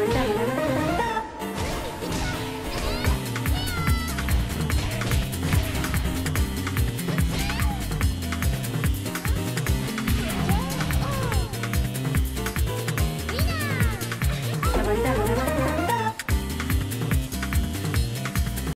every day.